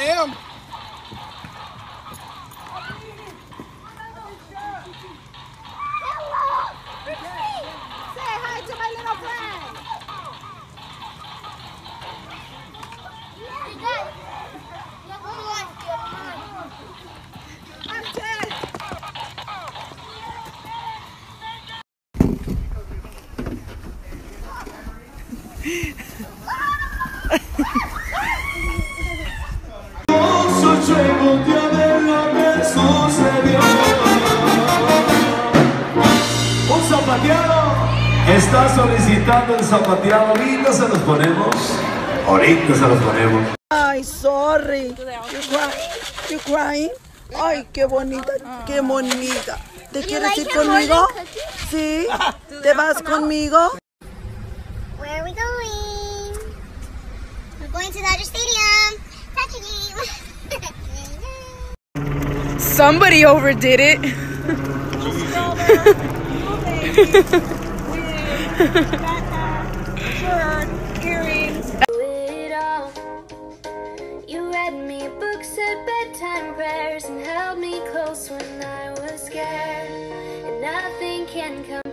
I am. Say está solicitando el zapateado. Ahorita se los ponemos. Ahorita se los ponemos. Ay, sorry. You crying? You crying? Ay, qué bonita, qué bonita. ¿Te quieres ir conmigo? Sí. ¿Te vas conmigo? Where are we going? We're going to Dodger Stadium. Somebody overdid it. You read me books, said bedtime prayers, and held me close when I was scared. And nothing can come